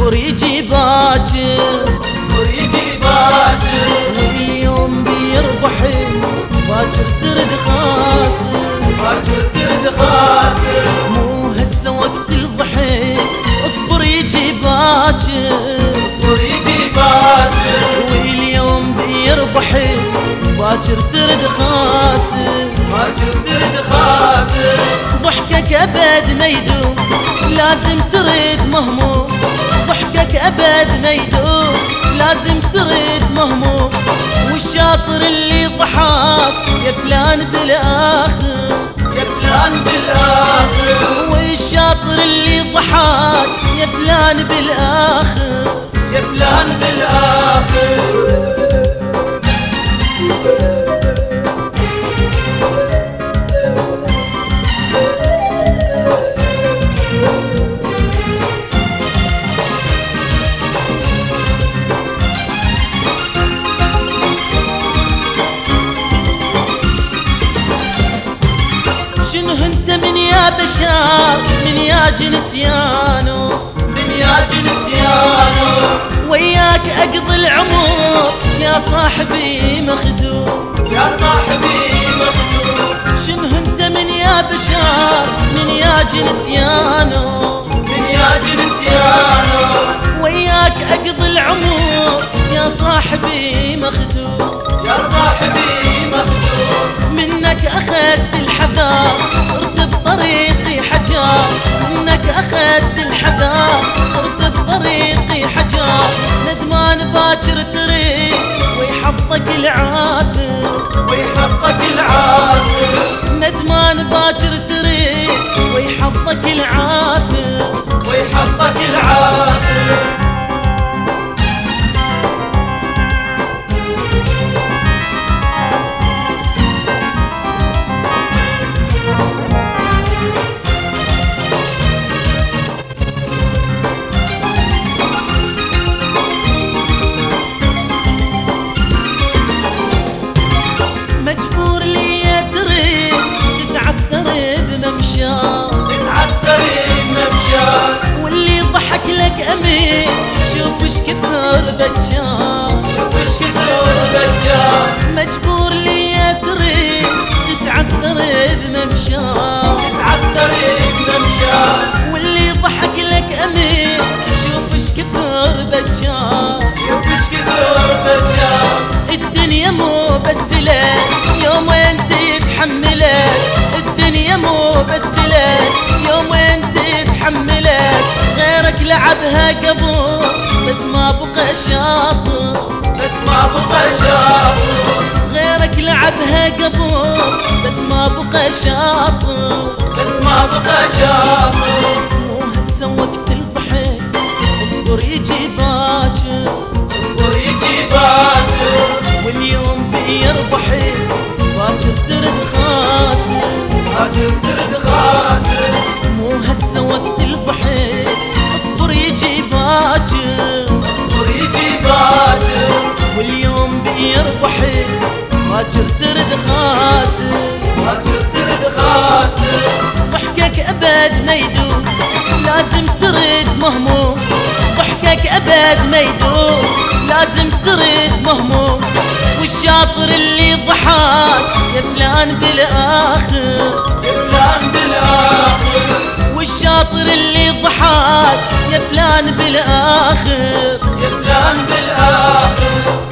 اصبر يجي باكر اصبر يجي باكر واليوم بيربح باكر ترد خاسر باكر ترد خاسر مو هسه وقت الضحك اصبر يجي باكر اصبر يجي باكر واليوم بيربح باكر ترد خاسر باكر ترد خاسر ضحكك أبد ما يدوم لازم ترد مهموم. ضحكك أبد ما يدوم لازم ترد مهموم والشاطر اللي ضحك يا فلان بالآخر. يا فلان بالآخر. والشاطر اللي ضحك يا فلان بالآخر. يا فلان بالاخر شنو انت من يا بشر من يا جنسيانو من يا جنسيانو وياك أقضي العمر يا صاحبي مخدوم. يا صاحبي مخدوم. شنو انت من يا بشر من يا جنسيانو منك أخذت الحذر صرت بطريقي حجار ندمان باكر تريد ويحطك العاثر العاثر ندمان باكر ويحطك شوف دجال؟ مجبور لي تريد تتعثر بممشار ما بقى شاطر بس ما بقى شاطر غيرك لعبها قبل بس ما بقى شاطر بس ما بقى شاطر لازم تريد مهموم والشاطر اللي ضحك يفلان بالآخر. يفلان بالآخر. والشاطر اللي ضحك يفلان بالآخر. يفلان بالآخر.